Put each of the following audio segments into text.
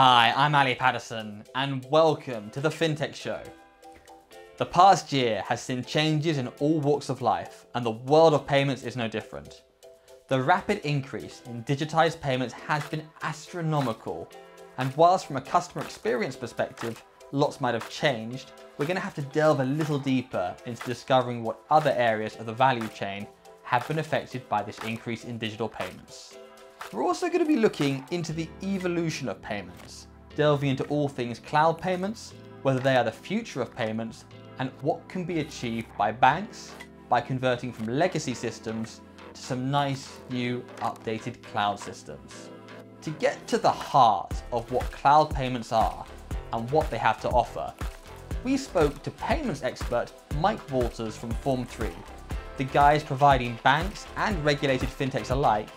Hi, I'm Ali Patterson, and welcome to the FinTech Show. The past year has seen changes in all walks of life, and the world of payments is no different. The rapid increase in digitized payments has been astronomical, and whilst from a customer experience perspective, lots might have changed, we're going to have to delve a little deeper into discovering what other areas of the value chain have been affected by this increase in digital payments. We're also going to be looking into the evolution of payments, delving into all things cloud payments, whether they are the future of payments, and what can be achieved by banks by converting from legacy systems to some nice new updated cloud systems. To get to the heart of what cloud payments are and what they have to offer, we spoke to payments expert Mike Walters from Form3, the guys providing banks and regulated fintechs alike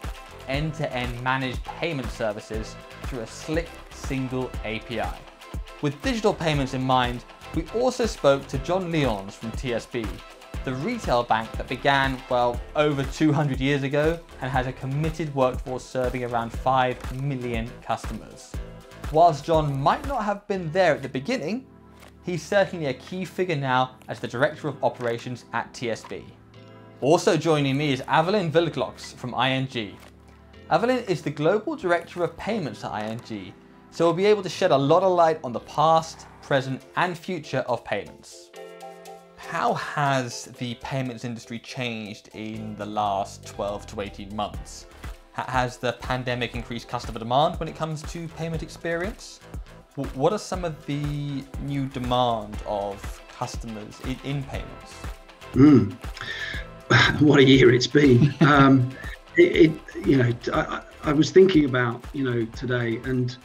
end-to-end managed payment services through a slick single API. With digital payments in mind, we also spoke to John Lyons from TSB, the retail bank that began, well, over 200 years ago and has a committed workforce serving around 5 million customers. Whilst John might not have been there at the beginning, he's certainly a key figure now as the Director of Operations at TSB. Also joining me is Evelien Witlox from ING, Evelien is the Global Director of Payments at ING, so we'll be able to shed a lot of light on the past, present and future of payments. How has the payments industry changed in the last 12 to 18 months? Has the pandemic increased customer demand when it comes to payment experience? What are some of the new demand of customers in, payments? Mm. what a year it's been. Um, it, it, you know, I, I, was thinking about, you know, today, and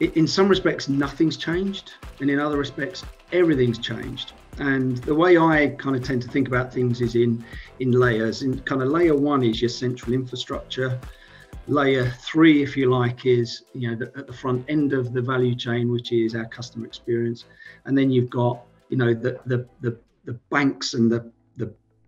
it, in some respects, nothing's changed, and in other respects, everything's changed. And the way I kind of tend to think about things is in in layers. And kind of layer one is your central infrastructure. Layer three, if you like, is you know the, at the front end of the value chain, which is our customer experience. And then you've got you know the the the, the banks and the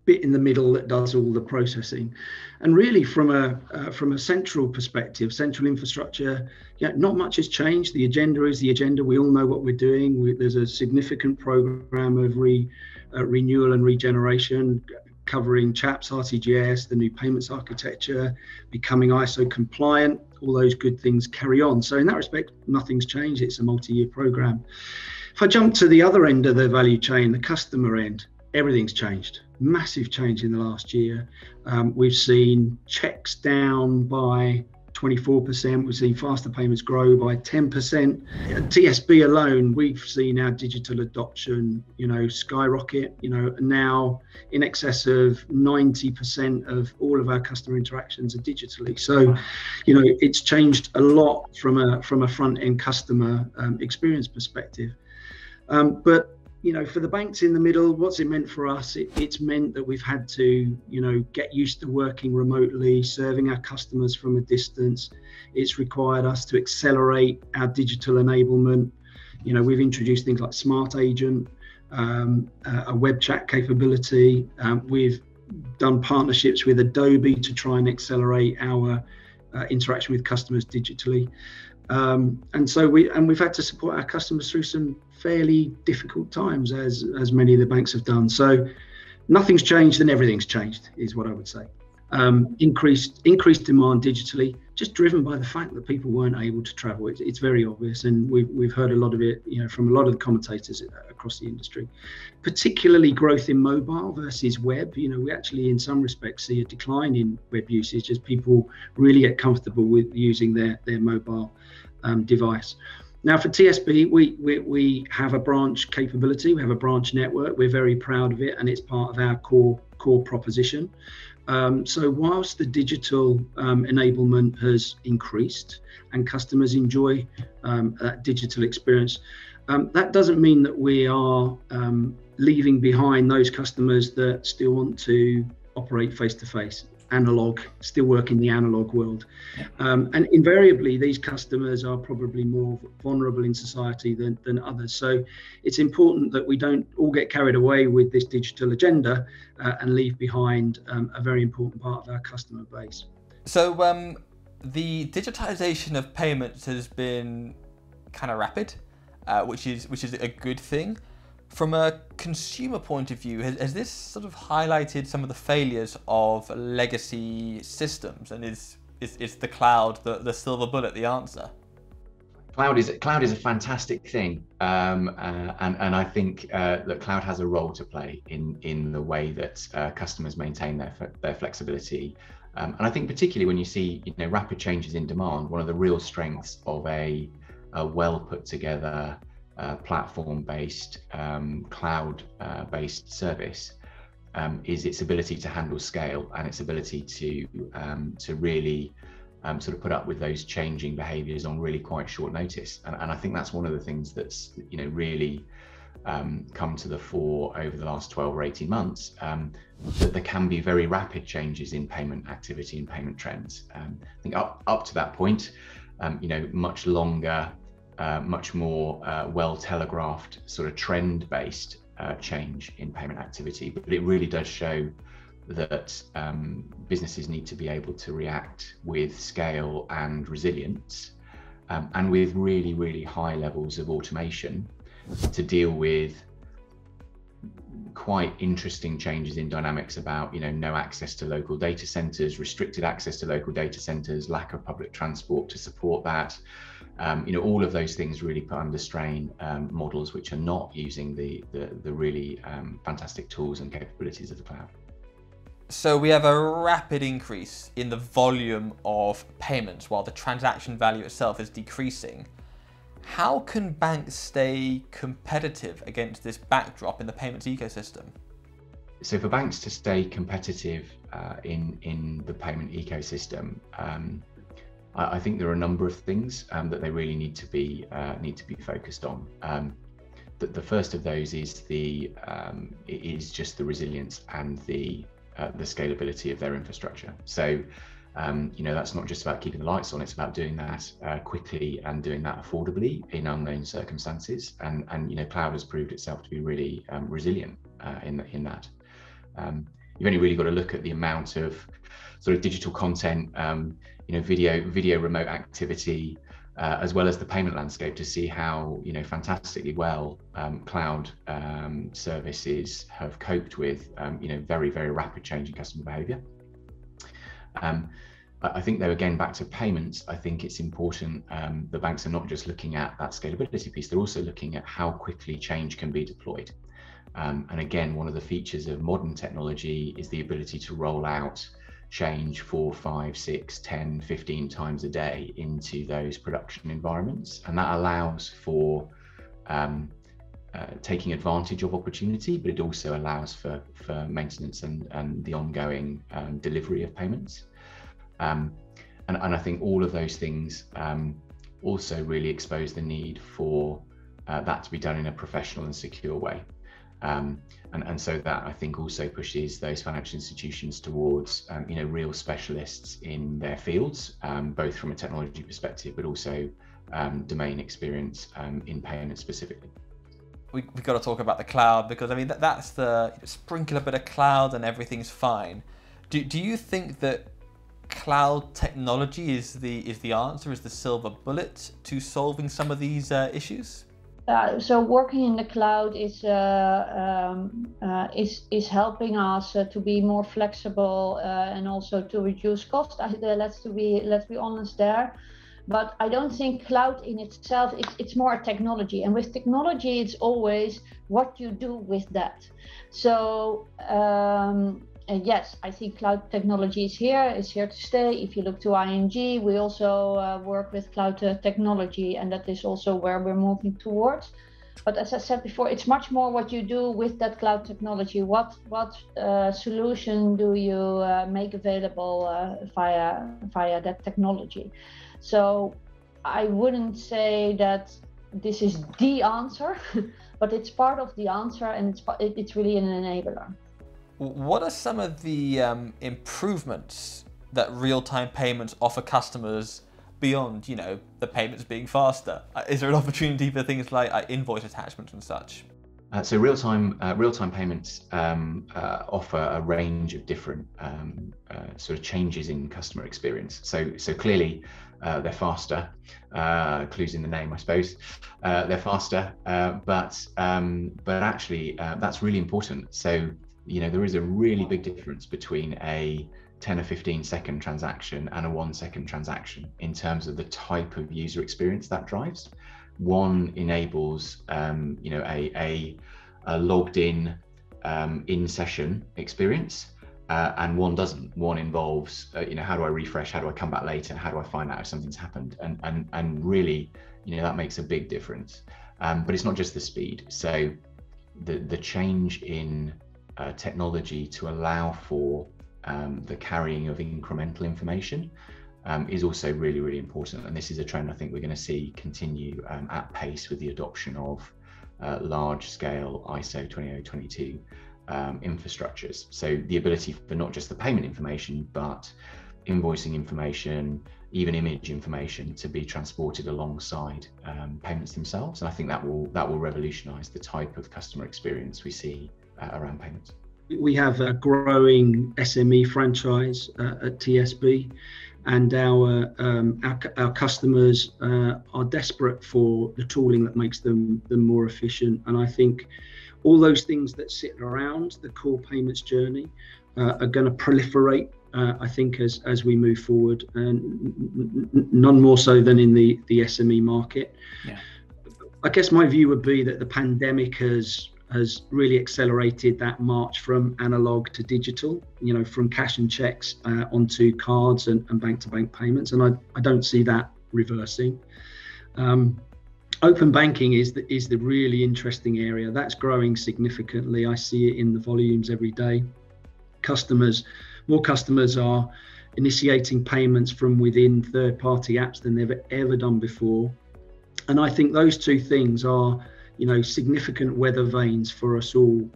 bit in the middle that does all the processing. And really, from a uh, from a central perspective, central infrastructure, yeah, not much has changed. The agenda is the agenda. We all know what we're doing. We, there's a significant program of re, uh, renewal and regeneration covering CHAPS, RTGS, the new payments architecture, becoming ISO compliant. All those good things carry on. So in that respect, nothing's changed. It's a multi-year program. If I jump to the other end of the value chain, the customer end, everything's changed. Massive change in the last year. Um, we've seen checks down by 24%. We've seen faster payments grow by 10%. At TSB alone, we've seen our digital adoption, you know, skyrocket. You know, now in excess of 90% of all of our customer interactions are digitally. So, you know, it's changed a lot from a from a front end customer um, experience perspective. Um, but you know, for the banks in the middle, what's it meant for us? It, it's meant that we've had to, you know, get used to working remotely, serving our customers from a distance. It's required us to accelerate our digital enablement. You know, we've introduced things like Smart Agent, um, uh, a web chat capability. Um, we've done partnerships with Adobe to try and accelerate our uh, interaction with customers digitally. Um, and so we and we've had to support our customers through some fairly difficult times, as as many of the banks have done. So nothing's changed and everything's changed, is what I would say. Um, increased increased demand digitally, just driven by the fact that people weren't able to travel. It's, very obvious, and we've we've heard a lot of it, you know, from a lot of the commentators across the industry. Particularly growth in mobile versus web. You know, we actually, in some respects, see a decline in web usage as people really get comfortable with using their their mobile um, device. Now, for TSB, we, we, we have a branch capability, we have a branch network. We're very proud of it, and it's part of our core core proposition. Um, so, whilst the digital um, enablement has increased and customers enjoy um, that digital experience, um, that doesn't mean that we are um, leaving behind those customers that still want to operate face to face analog, still work in the analog world. Um, and invariably, these customers are probably more vulnerable in society than, than others. So it's important that we don't all get carried away with this digital agenda uh, and leave behind um, a very important part of our customer base. So um, the digitization of payments has been kind of rapid, uh, which is which is a good thing. From a consumer point of view, has, has, this sort of highlighted some of the failures of legacy systems, and is is, is the cloud the, the silver bullet the answer? Cloud is cloud is a fantastic thing, um, uh, and and I think uh, that cloud has a role to play in in the way that uh, customers maintain their their flexibility, um, and I think particularly when you see you know rapid changes in demand, one of the real strengths of a, a well put together uh, platform based um, cloud uh, based service um, is its ability to handle scale and its ability to um, to really um, sort of put up with those changing behaviors on really quite short notice. And, and I think that's one of the things that's, you know, really um, come to the fore over the last 12 or 18 months, that there can be very rapid changes in payment activity and payment trends. I think up, up to that point, um, you know, much longer, uh, much more uh, well telegraphed sort of trend based uh, change in payment activity, but it really does show that um, businesses need to be able to react with scale and resilience um, and with really, really high levels of automation to deal with quite interesting changes in dynamics about you know no access to local data centers restricted access to local data centers lack of public transport to support that um, you know all of those things really put under strain um, models which are not using the the, the really um, fantastic tools and capabilities of the cloud so we have a rapid increase in the volume of payments while the transaction value itself is decreasing. How can banks stay competitive against this backdrop in the payments ecosystem? So for banks to stay competitive uh, in in the payment ecosystem, um, I, I, think there are a number of things um, that they really need to be uh, need to be focused on. Um, the, the, first of those is the um, is just the resilience and the uh, the scalability of their infrastructure. So, um, you know, that's not just about keeping the lights on; it's about doing that uh, quickly and doing that affordably in unknown circumstances. And and you know, cloud has proved itself to be really um, resilient uh, in in that. Um, you've only really got to look at the amount of sort of digital content, um, you know, video video remote activity, uh, as well as the payment landscape to see how you know fantastically well um, cloud um, services have coped with um, you know very very rapid change in customer behavior. Um, I think though again back to payments, I think it's important um, the banks are not just looking at that scalability piece; they're also looking at how quickly change can be deployed. Um, and again, one of the features of modern technology is the ability to roll out change four, five, six, 10, 15 times a day into those production environments. And that allows for um, uh, taking advantage of opportunity, but it also allows for, for maintenance and, and the ongoing um, delivery of payments. Um, and, and I think all of those things um, also really expose the need for uh, that to be done in a professional and secure way. Um, and, and so that I think also pushes those financial institutions towards um, you know real specialists in their fields, um, both from a technology perspective, but also domain experience in payments specifically. We, we've got to talk about the cloud because I mean that, that's the sprinkle a bit of cloud and everything's fine. Do, do you think that cloud technology is the is the answer, is the silver bullet to solving some of these uh, issues? uh, so working in the cloud is uh, um, uh, is is helping us uh, to be more flexible uh, and also to reduce cost. let's to be let's be honest there, but I don't think cloud in itself it's it's more technology, and with technology it's always what you do with that. So. Um, and yes, I think cloud technology is here, it's here to stay. If you look to ING, we also uh, work with cloud uh, technology, and that is also where we're moving towards. But as I said before, it's much more what you do with that cloud technology. What what uh, solution do you uh, make available uh, via via that technology? So I wouldn't say that this is the answer, but it's part of the answer, and it's it's really an enabler. What are some of the um, improvements that real-time payments offer customers beyond, you know, the payments being faster? Uh, is there an opportunity for things like uh, invoice attachments and such? Uh, so real-time uh, real-time payments um, uh, offer a range of different um, uh, sort of changes in customer experience. So so clearly uh, they're faster. Uh, clues in the name, I suppose. they're faster, but um, but actually that's really important. So you know there is a really big difference between a 10 or 15 second transaction and a one second transaction in terms of the type of user experience that drives one enables um, you know a, a, a logged in um, in session experience uh, and one doesn't. One involves uh, you know how do i refresh? How do i come back later? How do i find out if something's happened? And and and really you know that makes a big difference. Um, but it's not just the speed. So the the change in uh, technology to allow for um, the carrying of incremental information um, is also really, really important. And this is a trend I think we're going to see continue um, at pace with the adoption of uh, large scale ISO 20022 um, infrastructures. So the ability for not just the payment information, but invoicing information, even image information to be transported alongside um, payments themselves. And I think that will that will revolutionize the type of customer experience we see uh, around payments. We have a growing SME franchise uh, at TSB, and our um, our, our, customers uh, are desperate for the tooling that makes them them more efficient. And I think all those things that sit around the core payments journey uh, are going to proliferate. Uh, I think as as we move forward, and none more so than in the the SME market. Yeah. I guess my view would be that the pandemic has has really accelerated that march from analog to digital, you know, from cash and checks uh, onto cards and, and bank-to-bank payments. And I, I don't see that reversing. Um, open banking is the, is the really interesting area. That's growing significantly. I see it in the volumes every day. Customers, more customers are initiating payments from within third-party apps than they've ever done before. And I think those two things are you know, significant weather vanes for us all.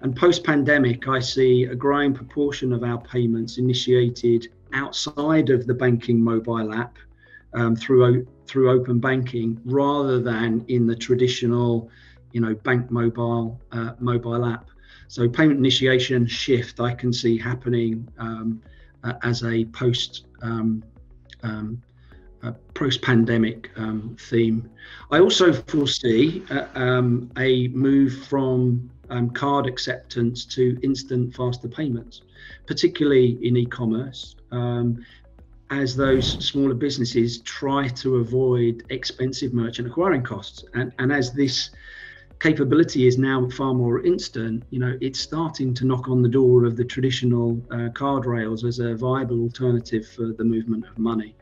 And post pandemic, I see a growing proportion of our payments initiated outside of the banking mobile app um, through through open banking rather than in the traditional, you know, bank mobile uh, mobile app. So payment initiation shift I can see happening um, uh, as a post um, um post-pandemic um, theme. I also foresee uh, um, a move from um, card acceptance to instant faster payments, particularly in e-commerce, um, as those smaller businesses try to avoid expensive merchant acquiring costs, and and as this capability is now far more instant, you know, it's starting to knock on the door of the traditional uh, card rails as a viable alternative for the movement of money.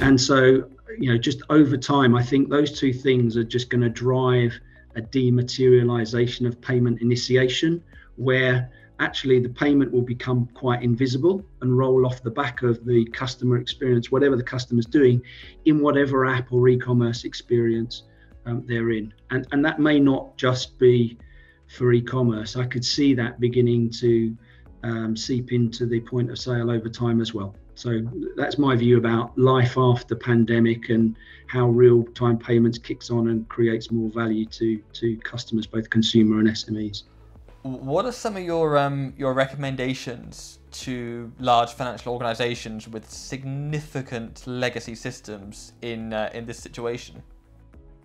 And so, you know, just over time, I think those two things are just going to drive a dematerialization of payment initiation, where actually the payment will become quite invisible and roll off the back of the customer experience, whatever the customer's doing, in whatever app or e commerce experience um, therein. And, and that may not just be for e-commerce. I could see that beginning to um, seep into the point of sale over time as well. So that's my view about life after pandemic and how real-time payments kicks on and creates more value to to customers, both consumer and SMEs. What are some of your um, your recommendations to large financial organisations with significant legacy systems in uh, in this situation?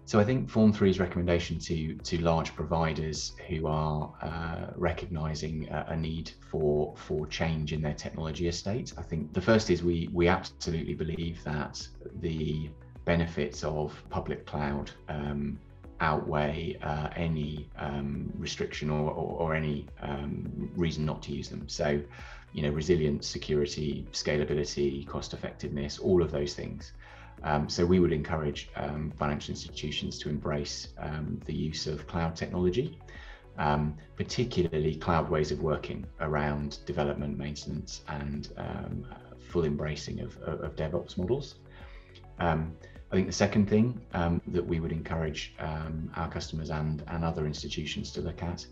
So I think Form3's recommendation to to large providers who are uh, recognizing a, a, need for for change in their technology estate. I think the first is we we absolutely believe that the benefits of public cloud um, outweigh uh, any um, restriction or, or, or any um, reason not to use them. So, you know, resilience, security, scalability, cost effectiveness, all of those things. Um, so we would encourage um, financial institutions to embrace um, the use of cloud technology, um, particularly cloud ways of working around development, maintenance, and um, full embracing of, of, of DevOps models. Um, I think the second thing that we would encourage our customers and, and other institutions to look at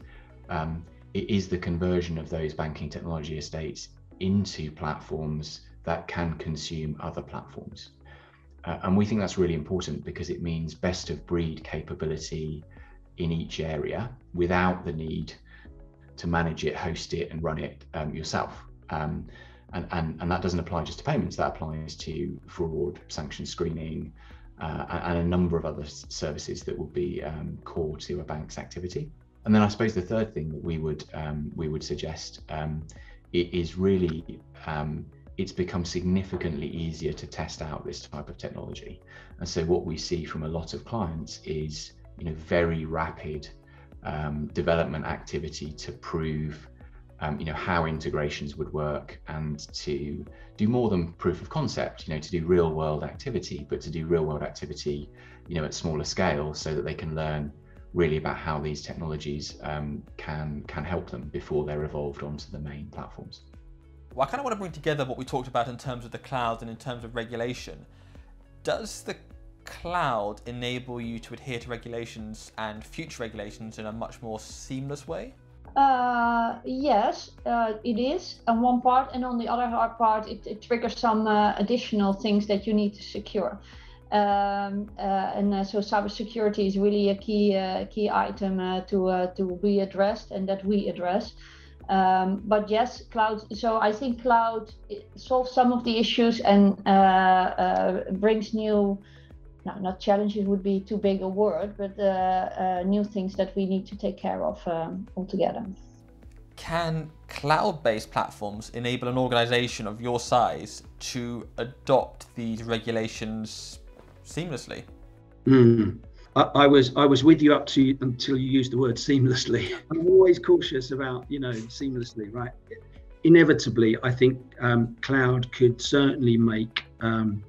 is the conversion of those banking technology estates into platforms that can consume other platforms. Uh, and we think that's really important because it means best of breed capability in each area without the need to manage it, host it, and run it um, yourself. Um, and, and, and that doesn't apply just to payments, that applies to fraud, sanction screening, uh, and a number of other services that would be um, core to a bank's activity. And then I suppose the third thing that we would um, we would suggest um, is really um, it's become significantly easier to test out this type of technology. And so what we see from a lot of clients is you know very rapid um, development activity to prove um, you know how integrations would work and to do more than proof of concept you know to do real world activity but to do real world activity you know at smaller scale so that they can learn really about how these technologies um, can can help them before they're evolved onto the main platforms well i kind of want to bring together what we talked about in terms of the cloud and in terms of regulation does the cloud enable you to adhere to regulations and future regulations in a much more seamless way uh, yes, uh, it is on one part, and on the other part, it, it triggers some uh, additional things that you need to secure. Um, uh, and uh, so, cybersecurity is really a key uh, key item to to be addressed, and that we address. Um, but yes, cloud. So I think cloud solves some of the issues and brings new no, not challenges would be too big a word, but uh, uh, new things that we need to take care of um, altogether. Can cloud based platforms enable an organization of your size to adopt these regulations seamlessly? Mm. I, was I was with you up to until you used the word seamlessly. I'm always cautious about you know seamlessly, right? Inevitably, I think um, cloud could certainly make um,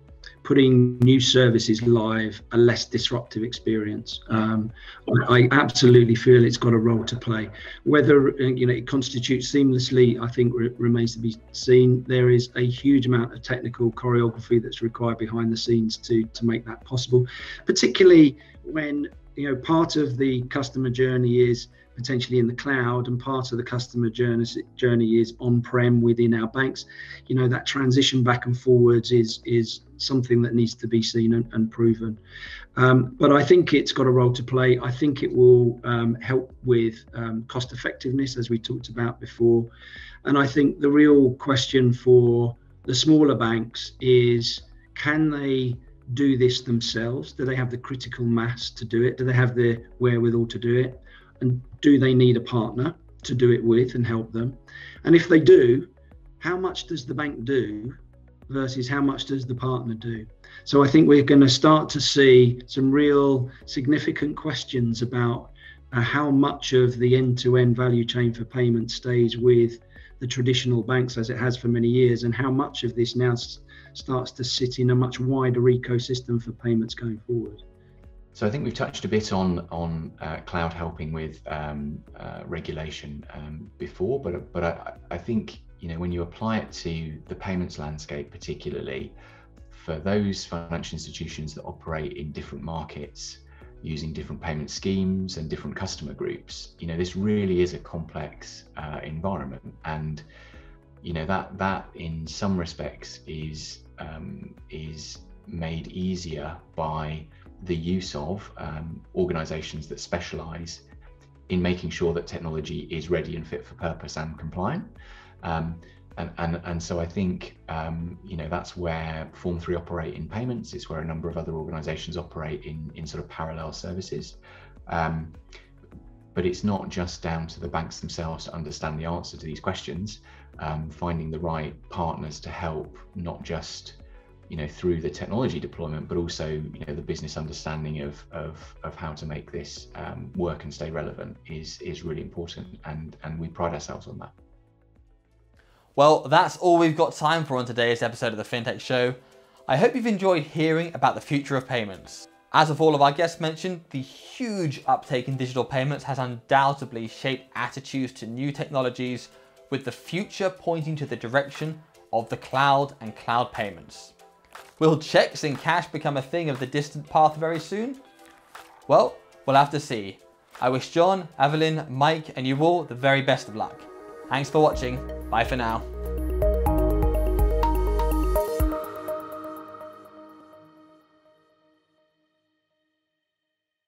putting new services live a less disruptive experience. Um, I absolutely feel it's got a role to play. Whether you know it constitutes seamlessly, I think re- remains to be seen. There is a huge amount of technical choreography that's required behind the scenes to to make that possible, particularly when you know part of the customer journey is potentially in the cloud and part of the customer journey journey is on-prem within our banks you know that transition back and forwards is is something that needs to be seen and, and proven. Um, but i think it's got a role to play. I think it will um, help with um, cost effectiveness as we talked about before. And i think the real question for the smaller banks is can they do this themselves do they have the critical mass to do it do they have the wherewithal to do it and do they need a partner to do it with and help them? And if they do, how much does the bank do versus how much does the partner do? So I think we're going to start to see some real significant questions about uh, how much of the end to end value chain for payment stays with the traditional banks as it has for many years, and how much of this now s- starts to sit in a much wider ecosystem for payments going forward. So I think we've touched a bit on on uh, cloud helping with um, uh, regulation um, before, but but I, I think you know when you apply it to the payments landscape, particularly for those financial institutions that operate in different markets using different payment schemes and different customer groups, you know this really is a complex uh, environment, and you know that that in some respects is um, is made easier by the use of um, organizations that specialize in making sure that technology is ready and fit for purpose and compliant. Um, and, and, and so I think, um, you know, that's where Form3 operate in payments. It's where a number of other organizations operate in, in sort of parallel services. Um, but it's not just down to the banks themselves to understand the answer to these questions, um, finding the right partners to help, not just you know through the technology deployment but also you know the business understanding of of, of how to make this um, work and stay relevant is is really important and and we pride ourselves on that well that's all we've got time for on today's episode of the fintech show i hope you've enjoyed hearing about the future of payments as of all of our guests mentioned, the huge uptake in digital payments has undoubtedly shaped attitudes to new technologies, with the future pointing to the direction of the cloud and cloud payments. Will checks and cash become a thing of the distant past very soon? Well, we'll have to see. I wish John, Evelien, Mike, and you all the very best of luck. Thanks for watching. Bye for now.